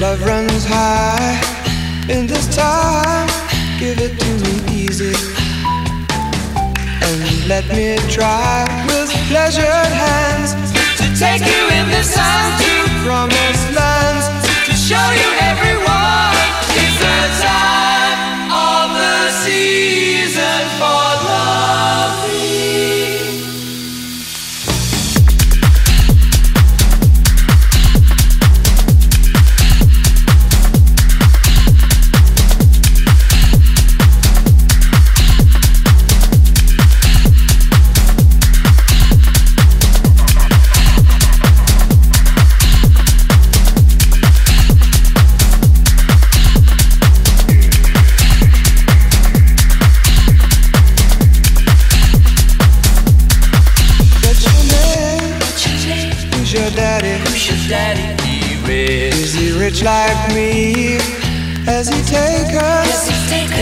love runs high in this time. Give it to me easy. And let me try with pleasured hands to take you in the sun to promised lands to show you daddy? He rich. Is he rich like me? Has he take us anytime Anytime